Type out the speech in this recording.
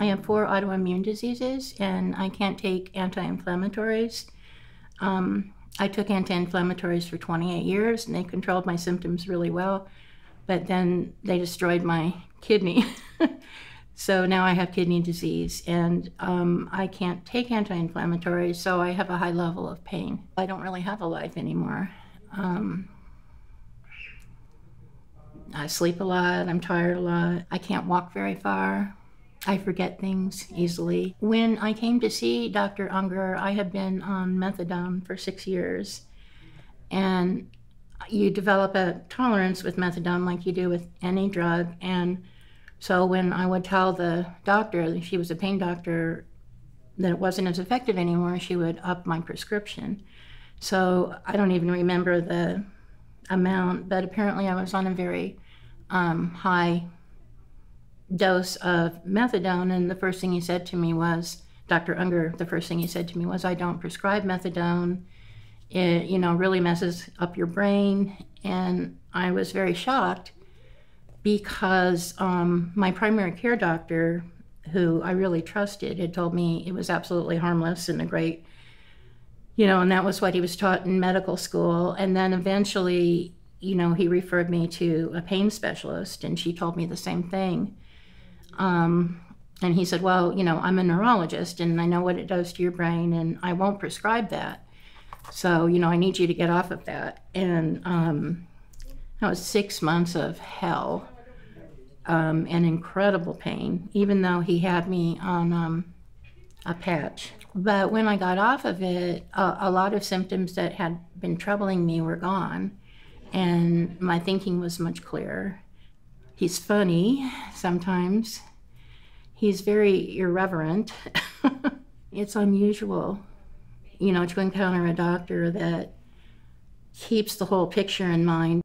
I have four autoimmune diseases and I can't take anti inflammatories. Um, I took anti inflammatories for 28 years and they controlled my symptoms really well, but then they destroyed my kidney. so now I have kidney disease and um, I can't take anti inflammatories, so I have a high level of pain. I don't really have a life anymore. Um, I sleep a lot, I'm tired a lot, I can't walk very far. I forget things easily. When I came to see Dr. Ungar, I had been on methadone for six years. And you develop a tolerance with methadone like you do with any drug. And so when I would tell the doctor, she was a pain doctor, that it wasn't as effective anymore, she would up my prescription. So I don't even remember the amount, but apparently I was on a very um, high dose of methadone, and the first thing he said to me was, Dr. Ungar, the first thing he said to me was, I don't prescribe methadone. It, you know, really messes up your brain. And I was very shocked because um, my primary care doctor, who I really trusted, had told me it was absolutely harmless and a great, you know, and that was what he was taught in medical school. And then eventually, you know, he referred me to a pain specialist, and she told me the same thing. Um, and he said, Well, you know, I'm a neurologist and I know what it does to your brain, and I won't prescribe that. So, you know, I need you to get off of that. And um, that was six months of hell um, and incredible pain, even though he had me on um, a patch. But when I got off of it, a, a lot of symptoms that had been troubling me were gone, and my thinking was much clearer. He's funny sometimes he's very irreverent. it's unusual, you know, to encounter a doctor that keeps the whole picture in mind.